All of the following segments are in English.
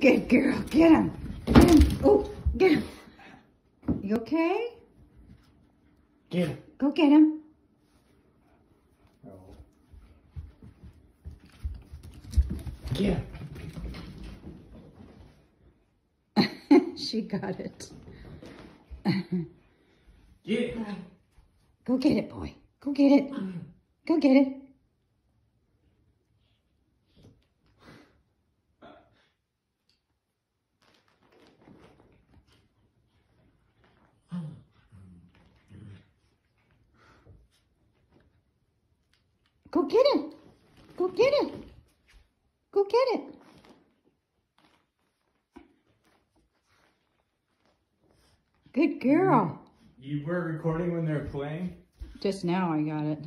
Good girl. Get him. Get him. Oh, get him. You okay? Get him. Go get him. Get him. she got it. Get him. Go get it, boy. Go get it. Go get it. Go get it. Go get it. Go get it. Good girl. You were recording when they were playing? Just now I got it.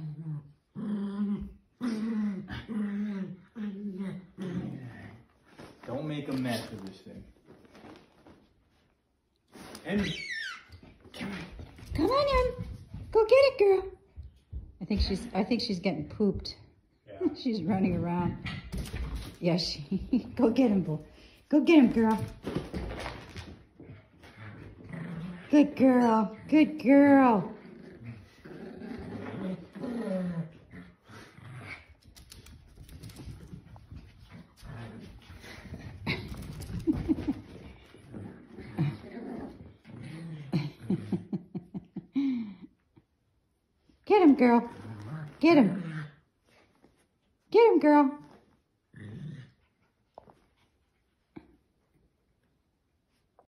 Don't make a mess of this thing. And Come on in. Go get it, girl. I think she's I think she's getting pooped. yeah. She's running around. Yeah, she go get him, boy. Go get him, girl. Good girl. Good girl. Get him, girl. Get him. Get him, girl.